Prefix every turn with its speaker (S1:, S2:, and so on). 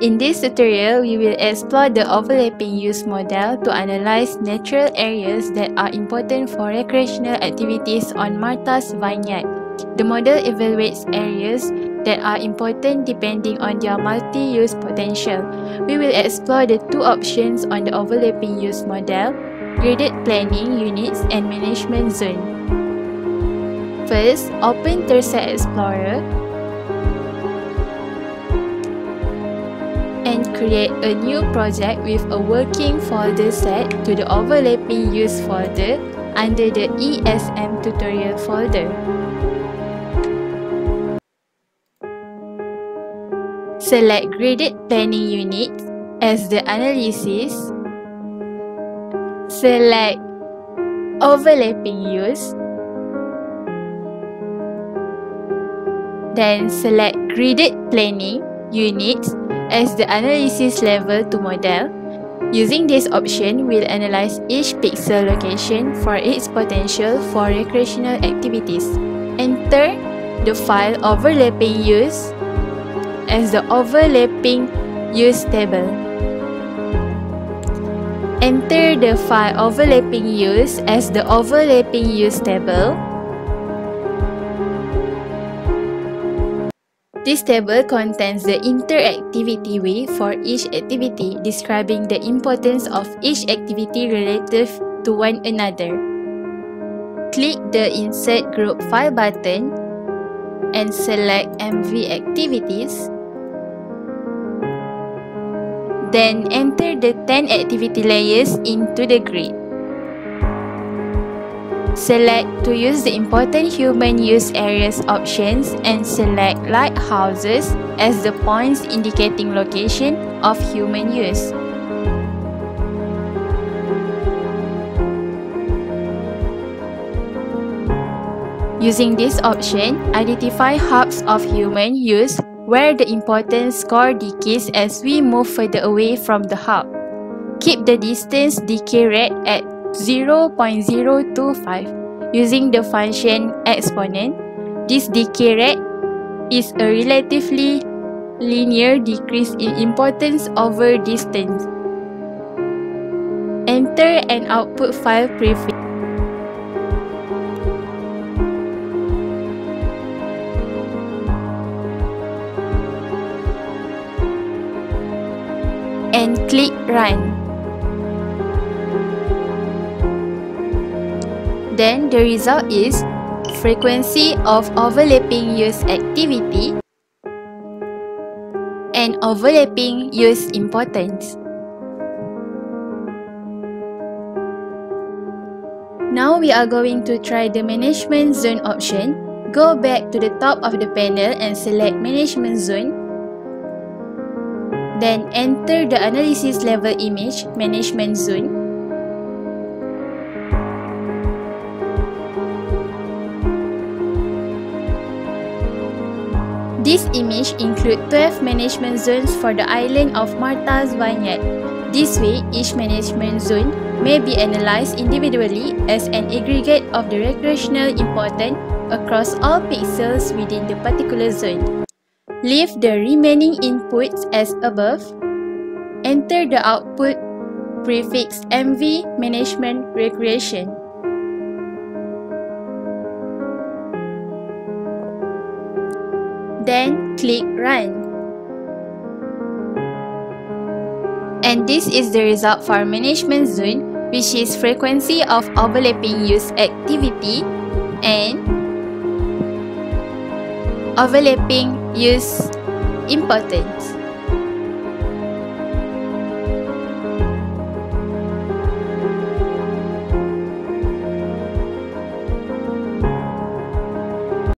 S1: In this tutorial, we will explore the overlapping use model to analyze natural areas that are important for recreational activities on Martha's Vineyard. The model evaluates areas that are important depending on their multi-use potential. We will explore the two options on the overlapping use model, graded planning units and management zone. First, open Terset Explorer and create a new project with a working folder set to the overlapping use folder under the ESM tutorial folder. Select Graded Planning Unit as the analysis. Select Overlapping Use. Then select Graded Planning Units as the analysis level to model. Using this option, we'll analyze each pixel location for its potential for recreational activities. Enter the file overlapping use as the overlapping use table. Enter the file overlapping use as the overlapping use table This table contains the interactivity way for each activity describing the importance of each activity relative to one another. Click the Insert Group File button and select MV Activities. Then enter the 10 activity layers into the grid. Select to use the important human use areas options and select lighthouses as the points indicating location of human use. Using this option, identify hubs of human use where the importance score decays as we move further away from the hub. Keep the distance decay rate at 0.025 using the function exponent. This decay rate is a relatively linear decrease in importance over distance. Enter an output file prefix. and click Run. Then the result is frequency of overlapping use activity and overlapping use importance. Now we are going to try the management zone option. Go back to the top of the panel and select management zone. Then enter the analysis level image management zone. This image includes 12 management zones for the island of Martha's Vineyard. This way, each management zone may be analyzed individually as an aggregate of the recreational importance across all pixels within the particular zone. Leave the remaining inputs as above. Enter the output prefix MV Management Recreation. Then click Run. And this is the result for management zone which is frequency of overlapping use activity and overlapping use importance.